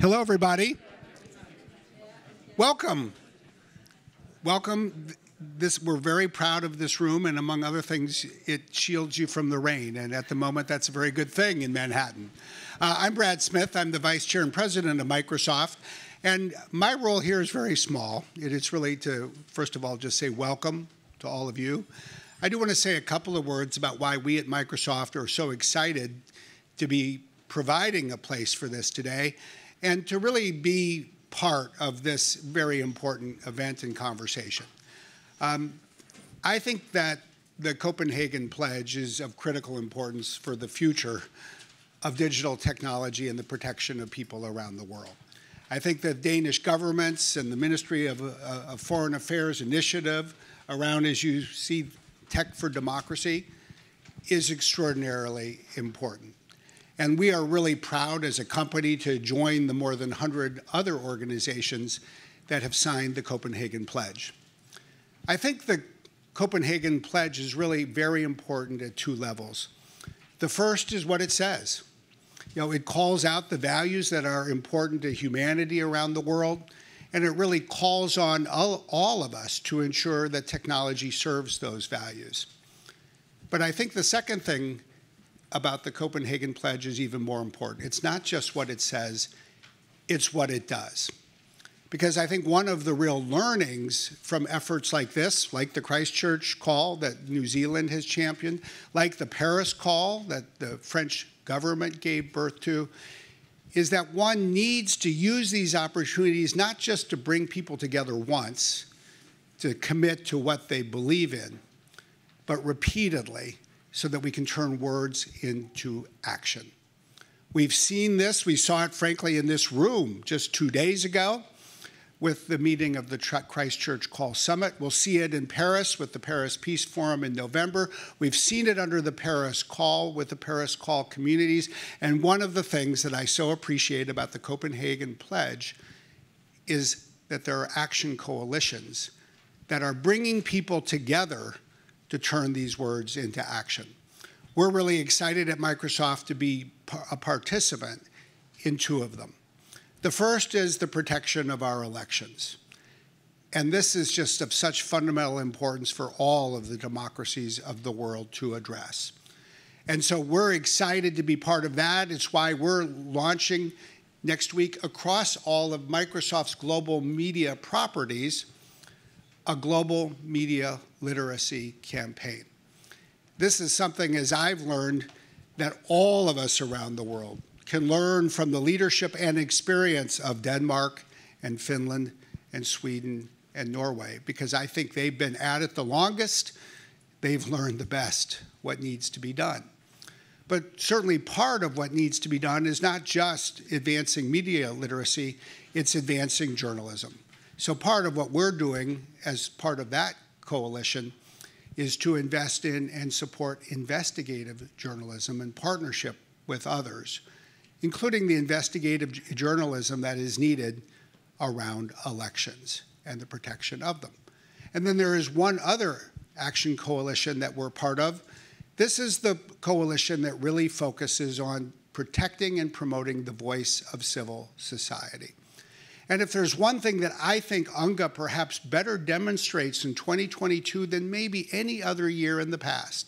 Hello, everybody. Welcome. Welcome. This, we're very proud of this room, and among other things, it shields you from the rain. And at the moment, that's a very good thing in Manhattan. Uh, I'm Brad Smith. I'm the vice chair and president of Microsoft. And my role here is very small. It is really to, first of all, just say welcome to all of you. I do want to say a couple of words about why we at Microsoft are so excited to be providing a place for this today and to really be part of this very important event and conversation. Um, I think that the Copenhagen Pledge is of critical importance for the future of digital technology and the protection of people around the world. I think the Danish governments and the Ministry of, uh, of Foreign Affairs initiative around, as you see, Tech for Democracy is extraordinarily important. And we are really proud as a company to join the more than 100 other organizations that have signed the Copenhagen Pledge. I think the Copenhagen Pledge is really very important at two levels. The first is what it says. You know, it calls out the values that are important to humanity around the world, and it really calls on all, all of us to ensure that technology serves those values. But I think the second thing about the Copenhagen Pledge is even more important. It's not just what it says, it's what it does. Because I think one of the real learnings from efforts like this, like the Christchurch call that New Zealand has championed, like the Paris call that the French government gave birth to, is that one needs to use these opportunities not just to bring people together once, to commit to what they believe in, but repeatedly so that we can turn words into action. We've seen this, we saw it frankly in this room just two days ago with the meeting of the Christchurch Call Summit. We'll see it in Paris with the Paris Peace Forum in November. We've seen it under the Paris Call with the Paris Call communities. And one of the things that I so appreciate about the Copenhagen Pledge is that there are action coalitions that are bringing people together to turn these words into action. We're really excited at Microsoft to be a participant in two of them. The first is the protection of our elections. And this is just of such fundamental importance for all of the democracies of the world to address. And so we're excited to be part of that. It's why we're launching next week across all of Microsoft's global media properties a global media literacy campaign. This is something, as I've learned, that all of us around the world can learn from the leadership and experience of Denmark and Finland and Sweden and Norway, because I think they've been at it the longest. They've learned the best what needs to be done. But certainly part of what needs to be done is not just advancing media literacy, it's advancing journalism. So part of what we're doing as part of that coalition is to invest in and support investigative journalism in partnership with others including the investigative journalism that is needed around elections and the protection of them. And then there is one other action coalition that we're part of. This is the coalition that really focuses on protecting and promoting the voice of civil society. And if there's one thing that I think UNGA perhaps better demonstrates in 2022 than maybe any other year in the past,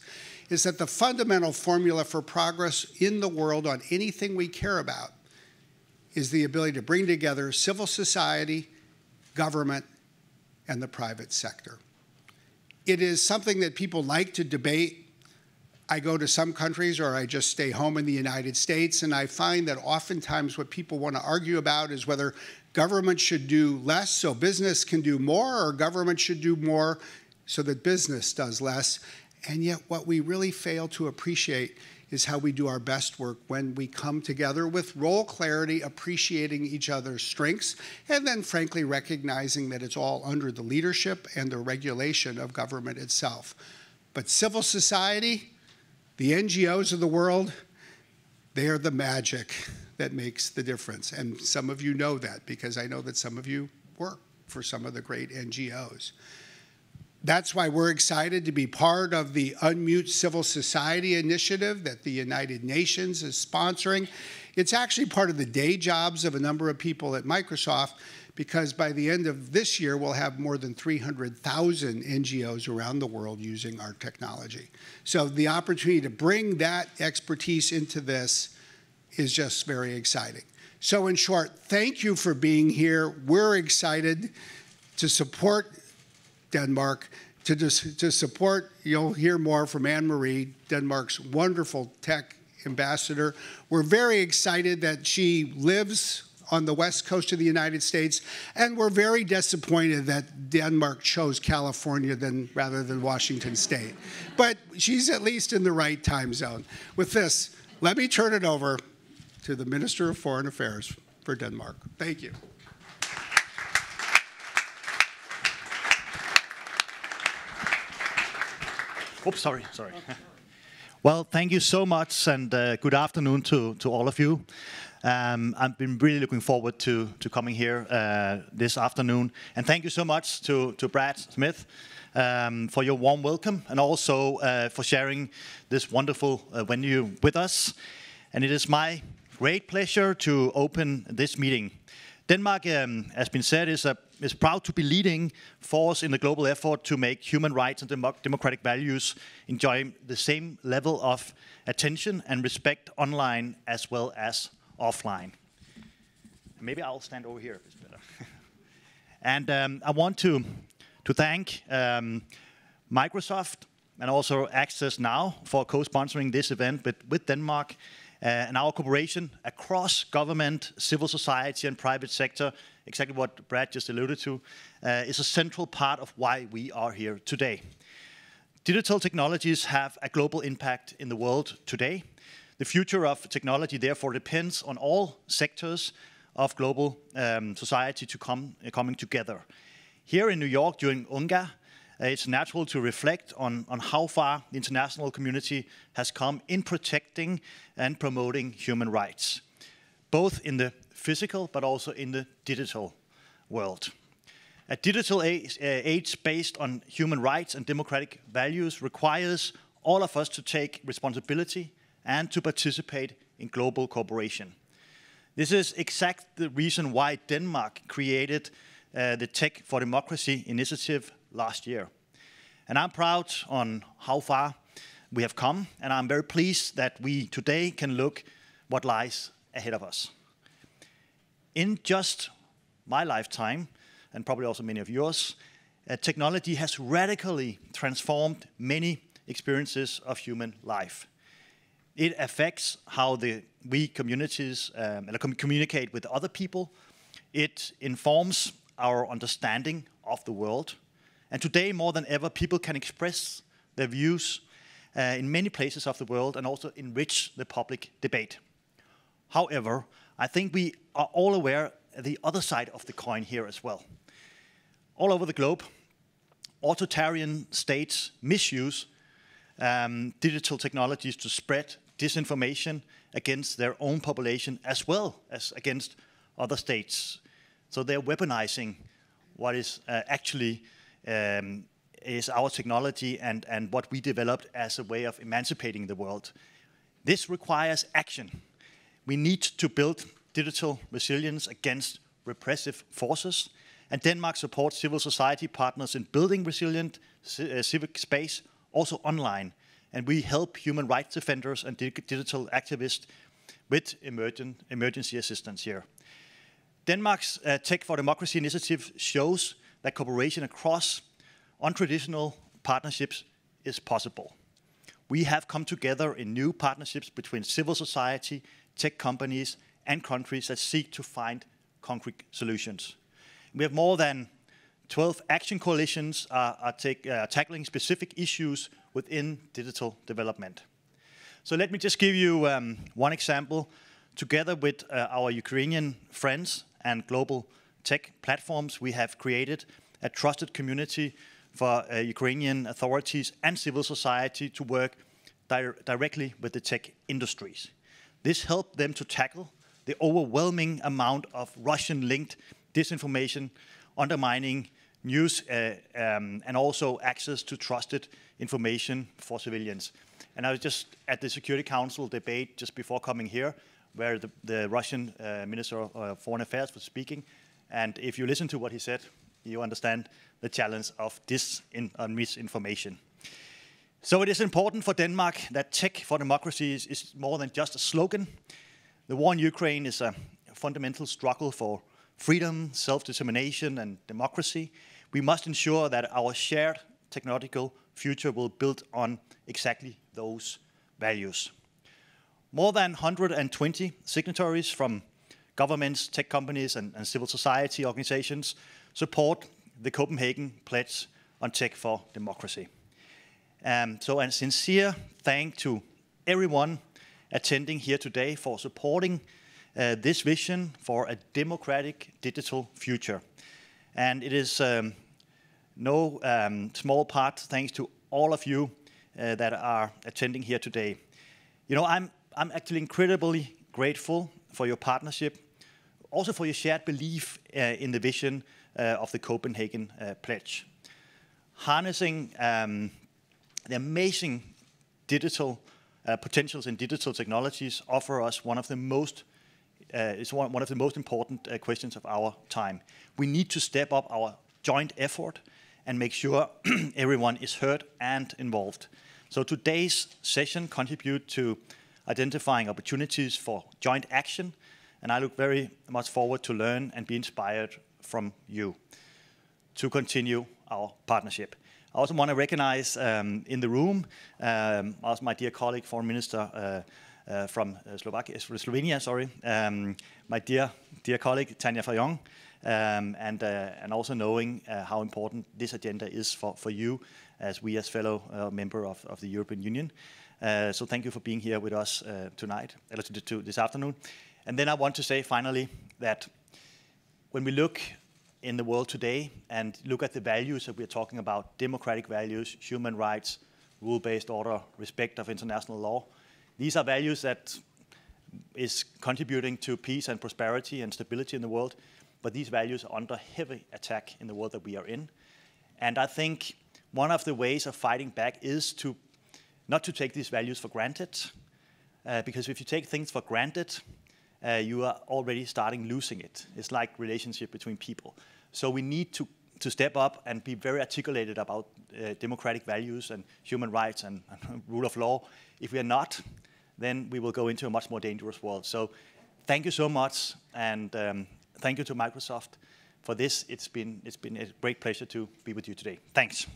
is that the fundamental formula for progress in the world on anything we care about is the ability to bring together civil society, government, and the private sector. It is something that people like to debate. I go to some countries or I just stay home in the United States, and I find that oftentimes what people want to argue about is whether government should do less so business can do more, or government should do more so that business does less. And yet, what we really fail to appreciate is how we do our best work when we come together with role clarity, appreciating each other's strengths, and then, frankly, recognizing that it's all under the leadership and the regulation of government itself. But civil society, the NGOs of the world, they are the magic that makes the difference. And some of you know that because I know that some of you work for some of the great NGOs. That's why we're excited to be part of the Unmute Civil Society initiative that the United Nations is sponsoring. It's actually part of the day jobs of a number of people at Microsoft because by the end of this year, we'll have more than 300,000 NGOs around the world using our technology. So the opportunity to bring that expertise into this is just very exciting. So in short, thank you for being here. We're excited to support Denmark, to, to support, you'll hear more from Anne-Marie, Denmark's wonderful tech ambassador. We're very excited that she lives on the west coast of the United States, and we're very disappointed that Denmark chose California than, rather than Washington State. But she's at least in the right time zone. With this, let me turn it over to the Minister of Foreign Affairs for Denmark. Thank you. Oops, sorry, sorry. Well, thank you so much, and uh, good afternoon to, to all of you. Um, I've been really looking forward to, to coming here uh, this afternoon. And thank you so much to, to Brad Smith um, for your warm welcome and also uh, for sharing this wonderful uh, venue with us. And it is my great pleasure to open this meeting. Denmark, um, as been said, is, a, is proud to be leading force in the global effort to make human rights and democratic values enjoy the same level of attention and respect online as well as offline. Maybe I'll stand over here. It's better. and um, I want to to thank um, Microsoft and also Access Now for co-sponsoring this event with, with Denmark and our cooperation across government, civil society, and private sector, exactly what Brad just alluded to, uh, is a central part of why we are here today. Digital technologies have a global impact in the world today, the future of technology, therefore, depends on all sectors of global um, society to come uh, coming together. Here in New York during UNGA, uh, it's natural to reflect on, on how far the international community has come in protecting and promoting human rights, both in the physical but also in the digital world. A digital age, uh, age based on human rights and democratic values requires all of us to take responsibility and to participate in global cooperation. This is exactly the reason why Denmark created uh, the Tech for Democracy initiative last year. And I'm proud on how far we have come, and I'm very pleased that we today can look what lies ahead of us. In just my lifetime, and probably also many of yours, uh, technology has radically transformed many experiences of human life. It affects how the, we communities um, communicate with other people. It informs our understanding of the world. And today, more than ever, people can express their views uh, in many places of the world and also enrich the public debate. However, I think we are all aware the other side of the coin here as well. All over the globe, authoritarian states misuse um, digital technologies to spread disinformation against their own population as well as against other states. So they're weaponizing what is uh, actually um, is our technology and, and what we developed as a way of emancipating the world. This requires action. We need to build digital resilience against repressive forces, and Denmark supports civil society partners in building resilient uh, civic space, also online, and we help human rights defenders and digital activists with emergent, emergency assistance here. Denmark's uh, Tech for Democracy initiative shows that cooperation across untraditional partnerships is possible. We have come together in new partnerships between civil society, tech companies, and countries that seek to find concrete solutions. We have more than 12 action coalitions are, uh, tackling specific issues within digital development. So let me just give you um, one example. Together with uh, our Ukrainian friends and global tech platforms, we have created a trusted community for uh, Ukrainian authorities and civil society to work di directly with the tech industries. This helped them to tackle the overwhelming amount of Russian-linked disinformation undermining news, uh, um, and also access to trusted information for civilians. And I was just at the Security Council debate just before coming here, where the, the Russian uh, Minister of uh, Foreign Affairs was speaking. And if you listen to what he said, you understand the challenge of dis uh, misinformation. So it is important for Denmark that tech for democracy is, is more than just a slogan. The war in Ukraine is a fundamental struggle for freedom, self-determination, and democracy. We must ensure that our shared technological future will build on exactly those values. More than 120 signatories from governments, tech companies, and, and civil society organizations support the Copenhagen Pledge on Tech for Democracy. Um, so a sincere thank to everyone attending here today for supporting uh, this vision for a democratic digital future. And it is um, no um, small part thanks to all of you uh, that are attending here today. You know, I'm, I'm actually incredibly grateful for your partnership, also for your shared belief uh, in the vision uh, of the Copenhagen uh, Pledge. Harnessing um, the amazing digital uh, potentials in digital technologies offer us one of the most uh, is one, one of the most important uh, questions of our time. We need to step up our joint effort and make sure everyone is heard and involved. So today's session contribute to identifying opportunities for joint action, and I look very much forward to learn and be inspired from you to continue our partnership. I also want to recognize um, in the room um, my dear colleague, Foreign Minister uh, uh, from uh, Slovakia, Slovenia, sorry, um, my dear dear colleague Tanja Fajon, um, and uh, and also knowing uh, how important this agenda is for for you as we as fellow uh, member of, of the European Union. so thank you for being here with us tonight, to, to this afternoon. And then I want to say finally that when we look in the world today and look at the values that we're talking about, democratic values, human rights, rule-based order, respect of international law. These are values that is contributing to peace and prosperity and stability in the world, but these values are under heavy attack in the world that we are in. And I think one of the ways of fighting back is to not to take these values for granted, uh, because if you take things for granted, uh, you are already starting losing it. It's like relationship between people. So we need to, to step up and be very articulated about uh, democratic values and human rights and, and rule of law. If we are not, then we will go into a much more dangerous world. So thank you so much, and um, thank you to Microsoft for this. It's been, it's been a great pleasure to be with you today. Thanks.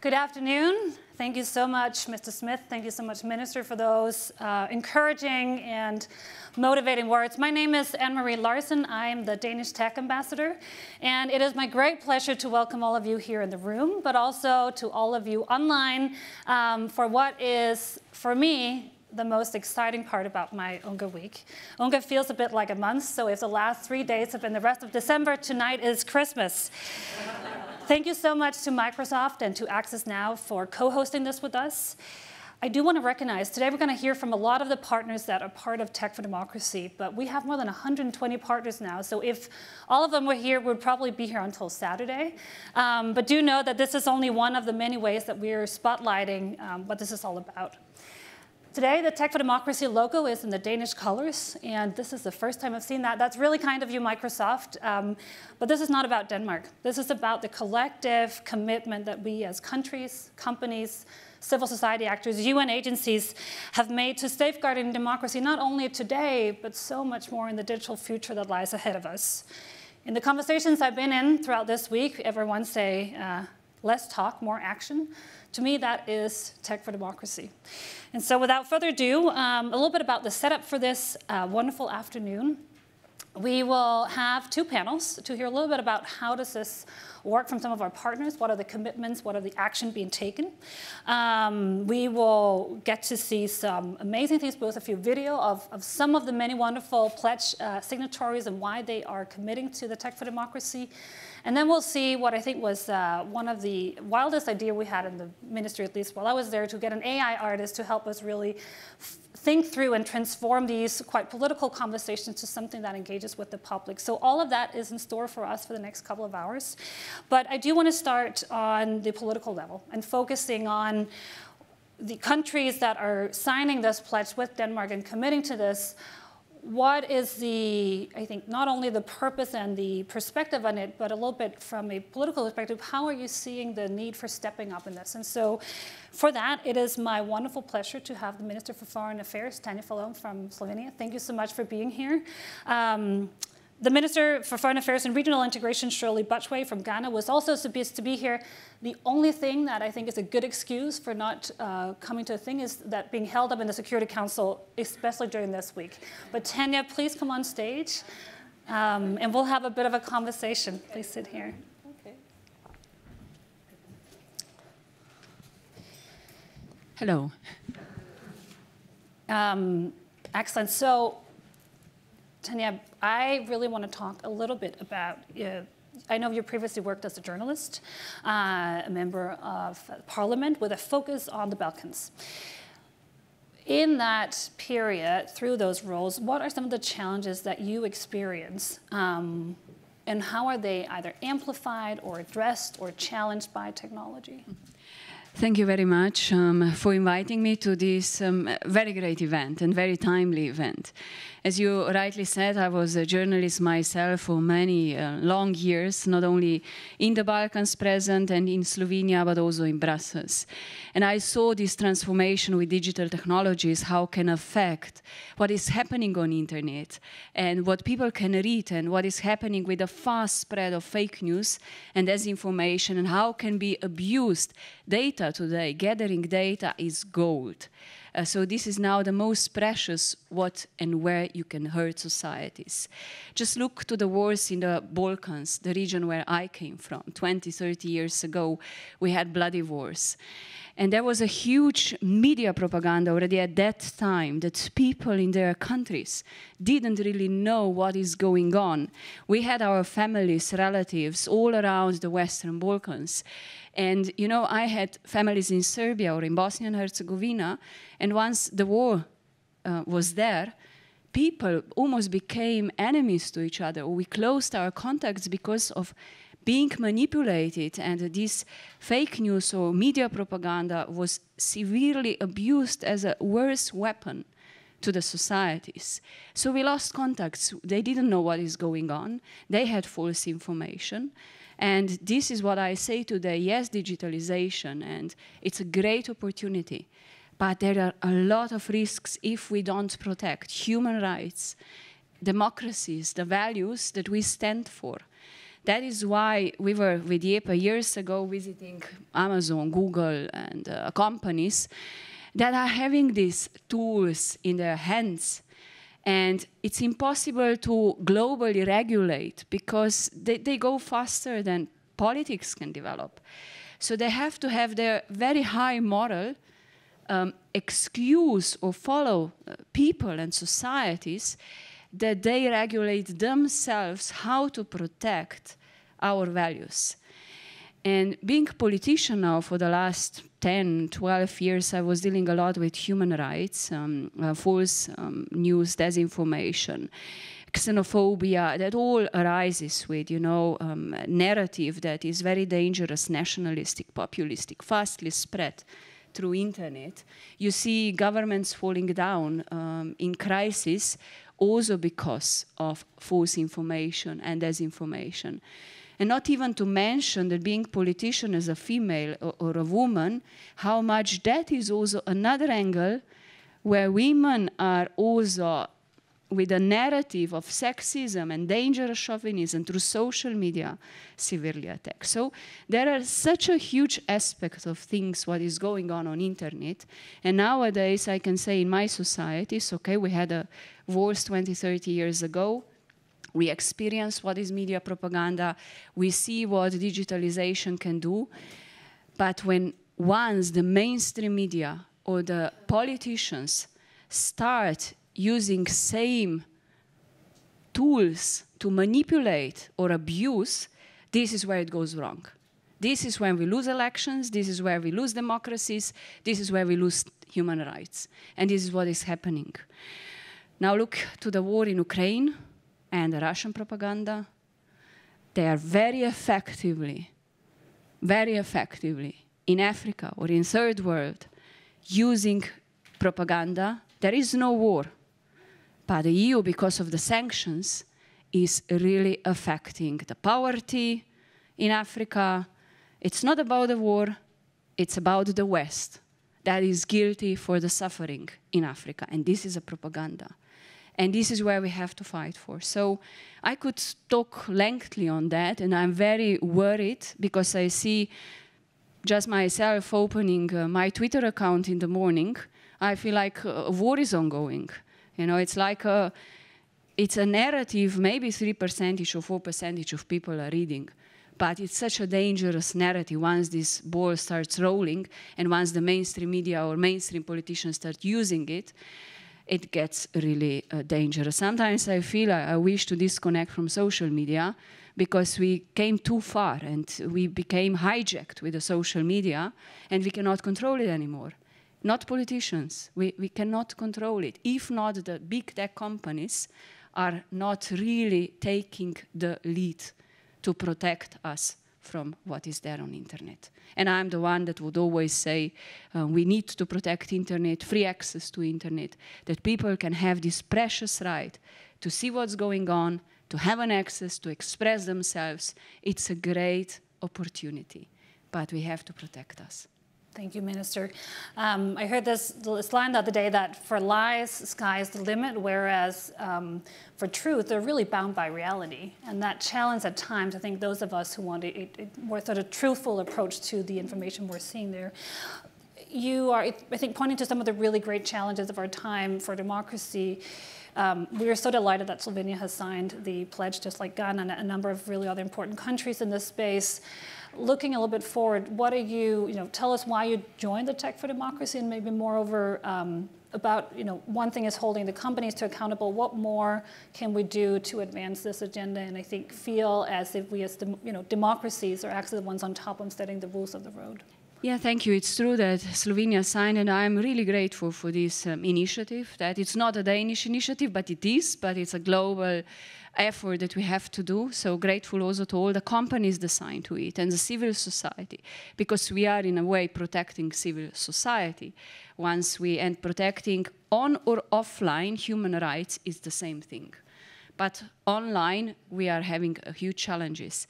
Good afternoon. Thank you so much, Mr. Smith. Thank you so much, Minister, for those uh, encouraging and motivating words. My name is Anne-Marie Larsen. I'm the Danish Tech Ambassador, and it is my great pleasure to welcome all of you here in the room, but also to all of you online um, for what is, for me, the most exciting part about my Unga week. Unga feels a bit like a month, so if the last three days have been the rest of December, tonight is Christmas. Thank you so much to Microsoft and to Access Now for co-hosting this with us. I do want to recognize today we're going to hear from a lot of the partners that are part of Tech for Democracy, but we have more than 120 partners now. So if all of them were here, we'd probably be here until Saturday. Um, but do know that this is only one of the many ways that we're spotlighting um, what this is all about. Today, the Tech for Democracy logo is in the Danish colors, and this is the first time I've seen that. That's really kind of you, Microsoft. Um, but this is not about Denmark. This is about the collective commitment that we as countries, companies, civil society actors, UN agencies have made to safeguarding democracy not only today, but so much more in the digital future that lies ahead of us. In the conversations I've been in throughout this week, everyone say, uh, less talk, more action. To me, that is tech for democracy. And so without further ado, um, a little bit about the setup for this uh, wonderful afternoon. we will have two panels to hear a little bit about how does this work from some of our partners, what are the commitments, what are the action being taken. Um, we will get to see some amazing things, both a few video of, of some of the many wonderful pledge uh, signatories and why they are committing to the Tech for Democracy. And then we'll see what I think was uh, one of the wildest idea we had in the ministry, at least while I was there, to get an AI artist to help us really think through and transform these quite political conversations to something that engages with the public. So all of that is in store for us for the next couple of hours. But I do want to start on the political level and focusing on the countries that are signing this pledge with Denmark and committing to this what is the, I think, not only the purpose and the perspective on it, but a little bit from a political perspective, how are you seeing the need for stepping up in this? And so for that, it is my wonderful pleasure to have the Minister for Foreign Affairs, Tanja Fajon from Slovenia. Thank you so much for being here. Um, the Minister for Foreign Affairs and Regional Integration, Shirley Botchwey from Ghana, was also supposed to be here. The only thing that I think is a good excuse for not uh, coming to a thing is that being held up in the Security Council, especially during this week. But Tanja, please come on stage, um, and we'll have a bit of a conversation. Please sit here. Okay. Hello. Um, excellent. So Tanja, I really want to talk a little bit about. Uh, I know you previously worked as a journalist, uh, a member of parliament with a focus on the Balkans. In that period, through those roles, what are some of the challenges that you experience? Um, and how are they either amplified or addressed or challenged by technology? Thank you very much um, for inviting me to this um, very great event and very timely event. As you rightly said, I was a journalist myself for many uh, long years, not only in the Balkans present and in Slovenia, but also in Brussels. And I saw this transformation with digital technologies, how can affect what is happening on internet and what people can read and what is happening with the fast spread of fake news and disinformation and how can be abused data today. Gathering data is gold. Uh, so this is now the most precious what and where you can hurt societies. Just look to the wars in the Balkans, the region where I came from. 20, 30 years ago, we had bloody wars. And there was a huge media propaganda already at that time that people in their countries didn't really know what is going on. We had our families, relatives all around the Western Balkans. And, you know, I had families in Serbia or in Bosnia and Herzegovina, and once the war uh, was there, people almost became enemies to each other. We closed our contacts because of being manipulated, and this fake news or media propaganda was severely abused as a worse weapon to the societies. So we lost contacts. They didn't know what is going on. They had false information. And this is what I say today yes, digitalization, and it's a great opportunity. But there are a lot of risks if we don't protect human rights, democracies, the values that we stand for. That is why we were with Jeppe years ago visiting Amazon, Google, and uh, companies that are having these tools in their hands and it's impossible to globally regulate because they, they go faster than politics can develop. So they have to have their very high moral um, excuse or follow uh, people and societies that they regulate themselves how to protect our values. And being a politician now for the last 10, 12 years, I was dealing a lot with human rights, um, uh, false um, news, disinformation, xenophobia, that all arises with, you know, um, narrative that is very dangerous, nationalistic, populistic, fastly spread through internet. You see governments falling down um, in crisis also because of false information and disinformation. And not even to mention that being politician as a female or, or a woman, how much that is also another angle where women are also with a narrative of sexism and dangerous chauvinism through social media severely attacked. So there are such a huge aspect of things what is going on on internet. And nowadays I can say in my societies, okay, we had a wars 20, 30 years ago, We experience what is media propaganda. We see what digitalization can do. But when once the mainstream media or the politicians start using same tools to manipulate or abuse, this is where it goes wrong. This is when we lose elections, this is where we lose democracies, this is where we lose human rights. And this is what is happening. Now look to the war in Ukraine and Russian propaganda. They are very effectively, very effectively in Africa or in third world using propaganda. There is no war. But the EU, because of the sanctions, is really affecting the poverty in Africa. It's not about the war, it's about the West that is guilty for the suffering in Africa. And this is a propaganda. And this is where we have to fight for. So I could talk lengthily on that, and I'm very worried because I see just myself opening uh, my Twitter account in the morning. I feel like a war is ongoing. You know, it's like a, it's a narrative, maybe 3% or 4% of people are reading. But it's such a dangerous narrative once this ball starts rolling and once the mainstream media or mainstream politicians start using it, it gets really uh, dangerous. Sometimes I feel I, I wish to disconnect from social media because we came too far and we became hijacked with the social media and we cannot control it anymore not politicians. We, we cannot control it. If not, the big tech companies are not really taking the lead to protect us from what is there on internet. And I'm the one that would always say uh, we need to protect internet, free access to internet, that people can have this precious right to see what's going on, to have an access, to express themselves. It's a great opportunity, but we have to protect us. Thank you, Minister. Um, I heard this, this, line the other day that for lies, sky is the limit, whereas um, for truth, they're really bound by reality. And that challenge at times, I think those of us who want a, a more sort of truthful approach to the information we're seeing there, you are, I think, pointing to some of the really great challenges of our time for democracy. Um, we are so delighted that Slovenia has signed the pledge, just like Ghana and a number of really other important countries in this space looking a little bit forward, what are you, you know, tell us why you joined the Tech for Democracy and maybe moreover um, about, you know, one thing is holding the companies to accountable. What more can we do to advance this agenda and I think feel as if we as, you know, democracies are actually the ones on top of setting the rules of the road? Yeah, thank you. It's true that Slovenia signed, and I'm really grateful for this um, initiative. That it's not a Danish initiative, but it is, but it's a global effort that we have to do. So grateful also to all the companies assigned to it and the civil society, because we are in a way protecting civil society. Once we and protecting on or offline human rights is the same thing. But online we are having huge challenges.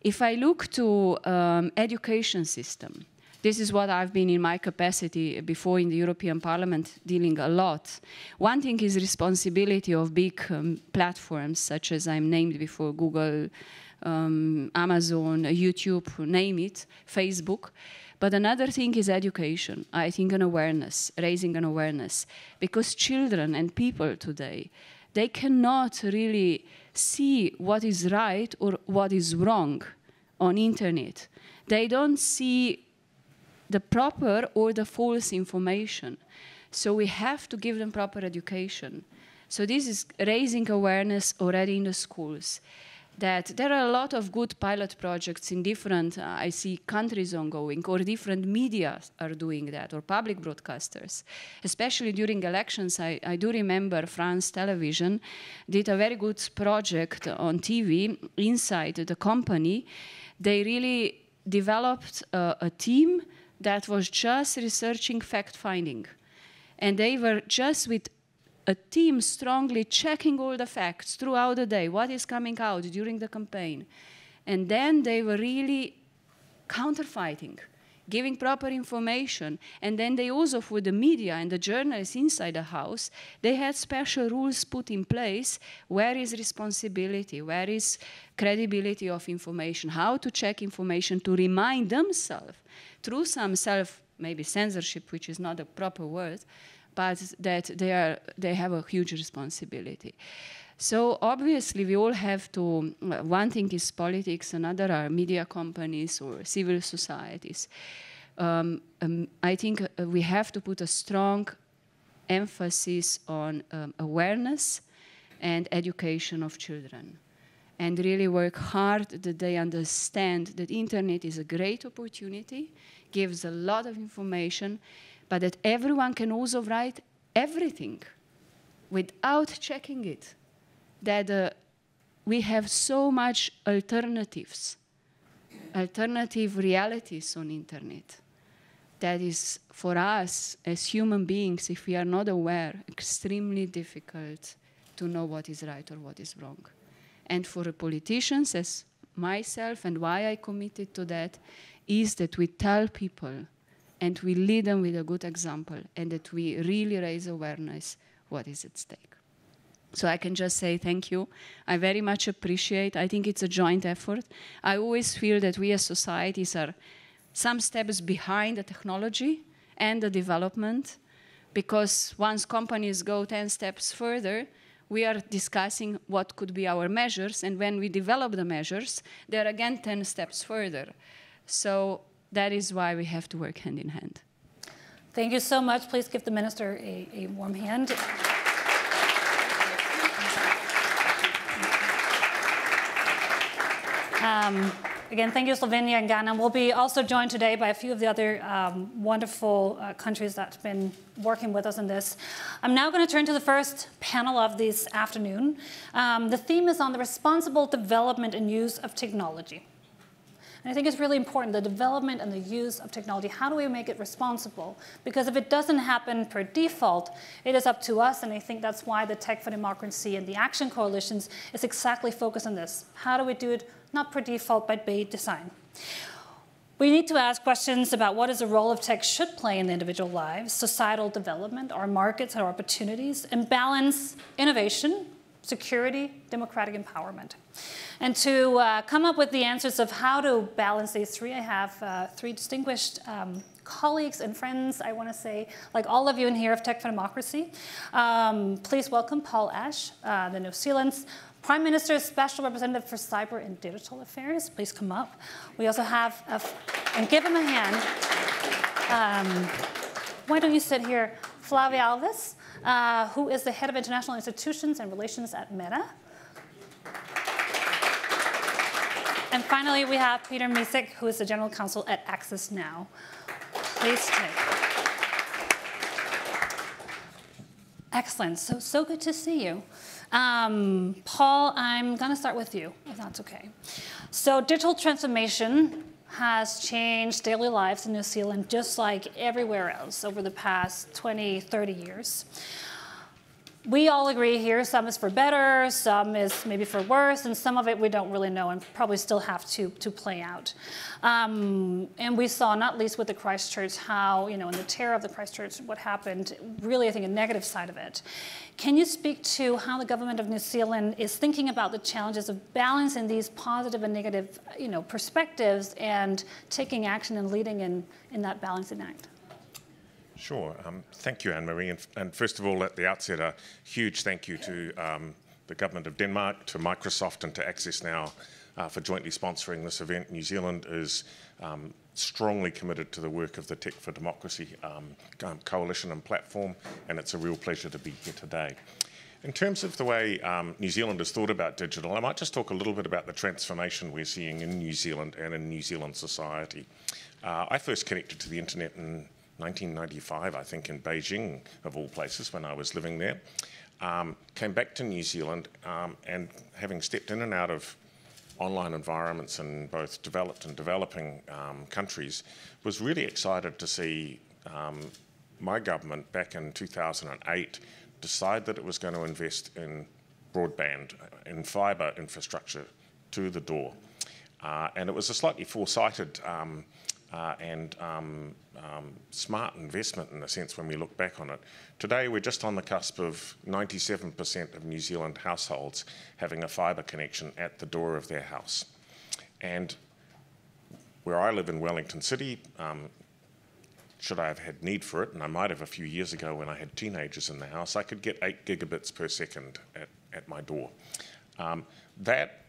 If I look to um, education system, this is what I've been in my capacity before in the European Parliament dealing a lot. One thing is responsibility of big um, platforms such as I'm named before Google, um, Amazon, YouTube, name it, Facebook. But another thing is education. I think an awareness, raising an awareness, because children and people today, they cannot really see what is right or what is wrong on internet. They don't see the proper or the false information. So we have to give them proper education. So this is raising awareness already in the schools that there are a lot of good pilot projects in different, uh, I see, countries ongoing, or different media are doing that, or public broadcasters. Especially during elections, I, I do remember France Television did a very good project on TV inside the company. They really developed a, a team that was just researching fact finding. And they were just with a team strongly checking all the facts throughout the day, what is coming out during the campaign. And then they were really counterfighting, giving proper information. And then they also, for the media and the journalists inside the house, they had special rules put in place. Where is responsibility? Where is credibility of information? How to check information to remind themselves through some self, maybe censorship, which is not a proper word, but that they, are, they have a huge responsibility. So obviously, we all have to. One thing is politics, another are media companies or civil societies. Um, um, I think uh, we have to put a strong emphasis on um, awareness and education of children and really work hard that they understand that internet is a great opportunity gives a lot of information but that everyone can also write everything without checking it that uh, we have so much alternatives alternative realities on internet that is for us as human beings if we are not aware extremely difficult to know what is right or what is wrong. And for politicians, as myself, and why I committed to that, is that we tell people and we lead them with a good example and that we really raise awareness what is at stake. So I can just say thank you. I very much appreciate. I think it's a joint effort. I always feel that we as societies are some steps behind the technology and the development because once companies go 10 steps further, we are discussing what could be our measures, and when we develop the measures, they're again 10 steps further. So that is why we have to work hand in hand. Thank you so much. Please give the minister a, a warm hand. Um, Again, thank you, Slovenia and Ghana. We'll be also joined today by a few of the other um, wonderful uh, countries that have been working with us in this. I'm now going to turn to the first panel of this afternoon. Um, the theme is on the responsible development and use of technology. And I think it's really important the development and the use of technology. How do we make it responsible? Because if it doesn't happen per default, it is up to us. And I think that's why the Tech for Democracy and the Action Coalitions is exactly focused on this. How do we do it not per default, but by design. We need to ask questions about what is the role of tech should play in the individual lives, societal development, our markets, our opportunities, and balance innovation, security, democratic empowerment. And to uh, come up with the answers of how to balance these three, I have uh, three distinguished um, colleagues and friends, I want to say, like all of you in here of Tech for Democracy. Um, please welcome Paul Ash, uh, the New Zealand's Prime Minister's Special Representative for Cyber and Digital Affairs, please come up. We also have, and give him a hand. Um, why don't you sit here? Flavia Alves, uh, who is the head of international institutions and relations at Meta. And finally, we have Peter Micek, who is the general counsel at Access Now. Please take. Excellent. So, so good to see you. Um, Paul, I'm going to start with you, if that's okay. So, digital transformation has changed daily lives in New Zealand just like everywhere else over the past 20, 30 years we all agree here some is for better, some is maybe for worse, and some of it we don't really know and probably still have to, to play out. Um, and we saw, not least with the Christchurch, how, you know, in the terror of the Christchurch, what happened, really, I think, a negative side of it. Can you speak to how the government of New Zealand is thinking about the challenges of balancing these positive and negative, you know, perspectives and taking action and leading in, in that balancing act? Sure. Um, thank you, Anne Marie. And, and, first of all, at the outset, a huge thank you to um, the Government of Denmark, to Microsoft, and to Access Now uh, for jointly sponsoring this event. New Zealand is um, strongly committed to the work of the Tech for Democracy um, coalition and platform, and it's a real pleasure to be here today. In terms of the way um, New Zealand has thought about digital, I might just talk a little bit about the transformation we're seeing in New Zealand and in New Zealand society. Uh, I first connected to the internet in 1995, I think, in Beijing, of all places, when I was living there. Um, came back to New Zealand um, and having stepped in and out of online environments in both developed and developing um, countries, was really excited to see um, my government back in 2008 decide that it was going to invest in broadband, in fibre infrastructure to the door. Uh, and it was a slightly foresighted um, uh, and um, um, smart investment in a sense when we look back on it. Today, we're just on the cusp of 97% of New Zealand households having a fibre connection at the door of their house. And where I live in Wellington City, um, should I have had need for it, and I might have a few years ago when I had teenagers in the house, I could get 8 gigabits per second at, at my door. Um, that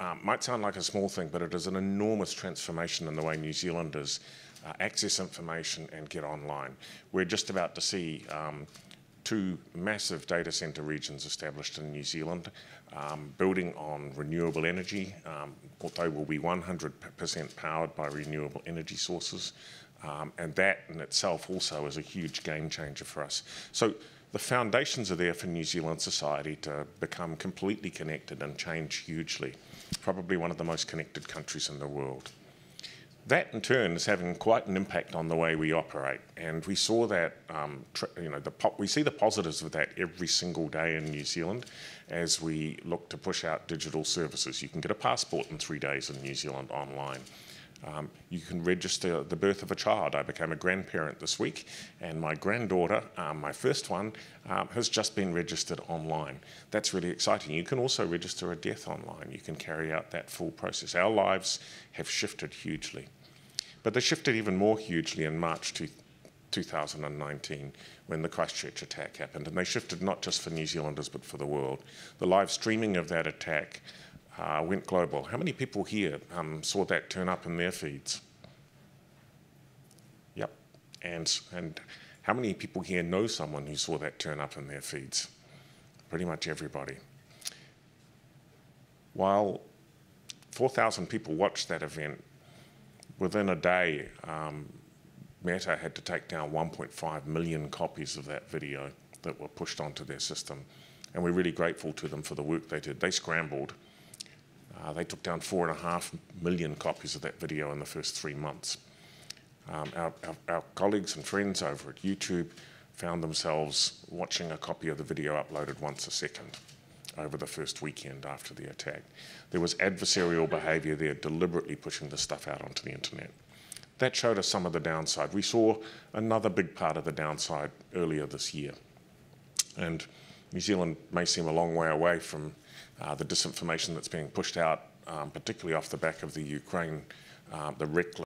um, might sound like a small thing, but it is an enormous transformation in the way New Zealanders uh, access information and get online. We're just about to see um, two massive data center regions established in New Zealand, um, building on renewable energy. Um, they will be 100% powered by renewable energy sources. Um, and that in itself also is a huge game changer for us. So the foundations are there for New Zealand society to become completely connected and change hugely. Probably one of the most connected countries in the world. That in turn is having quite an impact on the way we operate, and we saw that. Um, you know, the we see the positives of that every single day in New Zealand, as we look to push out digital services. You can get a passport in three days in New Zealand online. Um, you can register the birth of a child. I became a grandparent this week, and my granddaughter, um, my first one, um, has just been registered online. That's really exciting. You can also register a death online. You can carry out that full process. Our lives have shifted hugely. But they shifted even more hugely in March 2019 when the Christchurch attack happened. And they shifted not just for New Zealanders, but for the world. The live streaming of that attack uh, went global. How many people here um, saw that turn up in their feeds? Yep. And, and how many people here know someone who saw that turn up in their feeds? Pretty much everybody. While 4,000 people watched that event, within a day, um, Meta had to take down 1.5 million copies of that video that were pushed onto their system. And we're really grateful to them for the work they did. They scrambled uh, they took down four and a half million copies of that video in the first three months. Um, our, our, our, colleagues and friends over at YouTube found themselves watching a copy of the video uploaded once a second over the first weekend after the attack. There was adversarial behaviour there, deliberately pushing the stuff out onto the internet. That showed us some of the downside. We saw another big part of the downside earlier this year. And New Zealand may seem a long way away from uh, the disinformation that's being pushed out, um, particularly off the back of the Ukraine, uh, the reckless